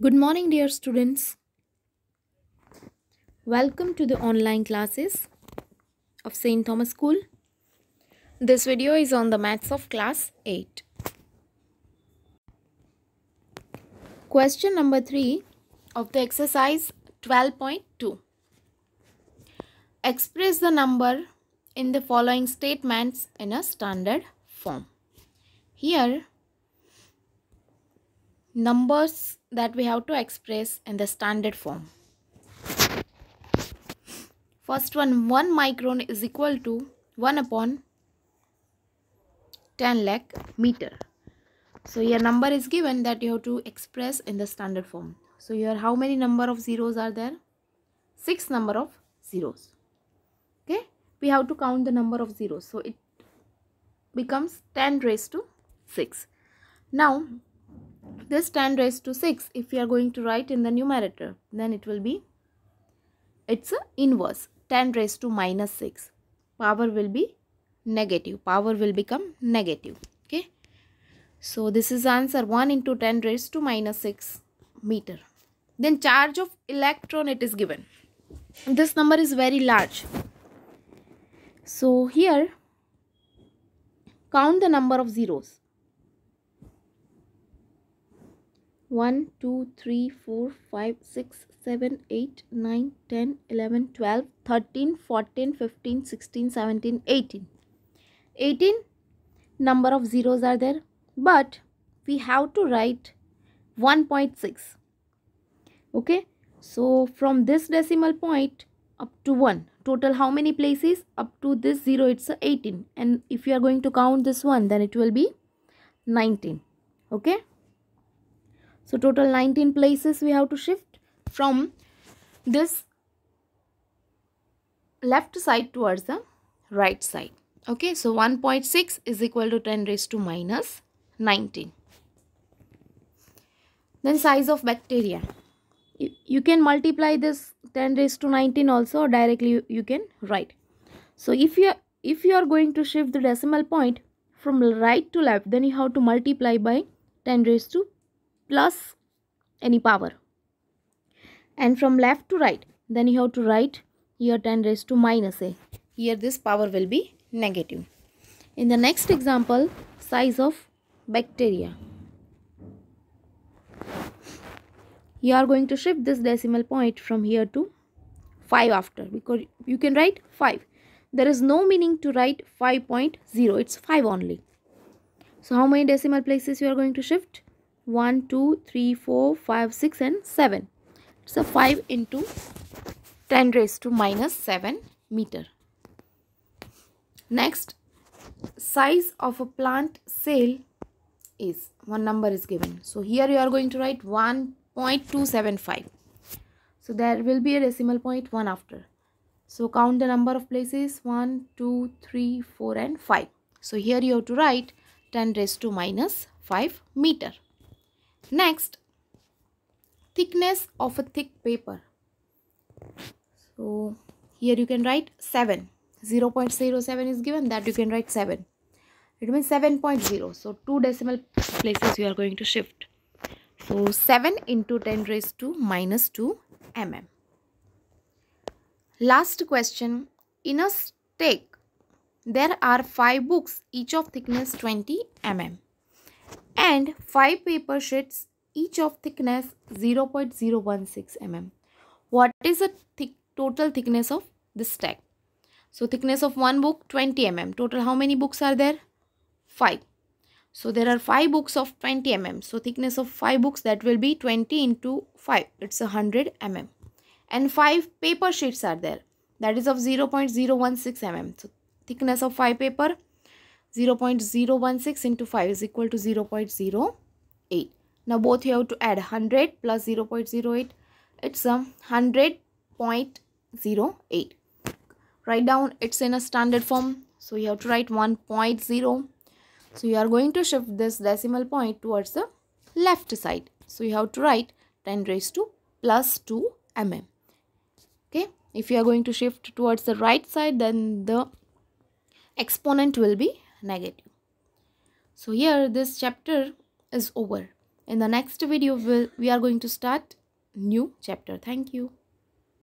Good morning, dear students. Welcome to the online classes of St. Thomas School. This video is on the maths of class 8. Question number 3 of the exercise 12.2. Express the number in the following statements in a standard form. Here, numbers that we have to express in the standard form. First one, 1 micron is equal to 1 upon 10 lakh meter. So your number is given that you have to express in the standard form. So here how many number of zeros are there? 6 number of zeros. Okay. We have to count the number of zeros. So it becomes 10 raised to 6. Now this 10 raised to 6 if we are going to write in the numerator then it will be it's a inverse 10 raised to minus 6 power will be negative. Power will become negative. Okay? So this is answer 1 into 10 raised to minus 6 meter. Then charge of electron it is given. This number is very large. So here count the number of zeros 1 2 3 4 5 6 7 8 9 10 11 12 13 14 15 16 17 18 18 number of zeros are there but we have to write 1.6 okay? So from this decimal point up to 1 total how many places? Up to this 0 it's 18 and if you are going to count this one then it will be 19 okay so total 19 places we have to shift from this left side towards the right side. Okay, so 1.6 is equal to 10 raised to minus 19. Then size of bacteria. You, you can multiply this 10 raised to 19 also or directly you, you can write. So if you if you are going to shift the decimal point from right to left then you have to multiply by 10 raised to plus any power. And from left to right then you have to write here 10 raised to minus a. Here this power will be negative. In the next example size of bacteria. You are going to shift this decimal point from here to 5 after because you can write 5 there is no meaning to write 5.0 it's 5 only. So how many decimal places you are going to shift 1, 2, 3, 4, 5, 6 and 7. So 5 into 10 raised to minus 7 meter. Next, size of a plant cell is, one number is given. So here you are going to write 1.275. So there will be a decimal point 1 after. So count the number of places 1, 2, 3, 4 and 5. So here you have to write 10 raised to minus 5 meter. Next, thickness of a thick paper. So, here you can write 7. 0 0.07 is given that you can write 7. It means 7.0. So, 2 decimal places you are going to shift. So, 7 into 10 raised to minus 2 mm. Last question. In a stack, there are 5 books each of thickness 20 mm and 5 paper sheets each of thickness 0.016 mm. What is the total thickness of this stack? So thickness of one book 20 mm. Total how many books are there? 5. So there are 5 books of 20 mm. So thickness of 5 books that will be 20 into 5. It's 100 mm. And 5 paper sheets are there. That is of 0.016 mm. So thickness of 5 paper 0.016 into 5 is equal to 0.08. Now both you have to add 100 plus 0.08. It's a 100.08. Write down it's in a standard form. So you have to write 1.0. So you are going to shift this decimal point towards the left side. So you have to write 10 raised to plus 2 mm. Okay. If you are going to shift towards the right side then the exponent will be negative. So here this chapter is over. in the next video we'll, we are going to start new chapter thank you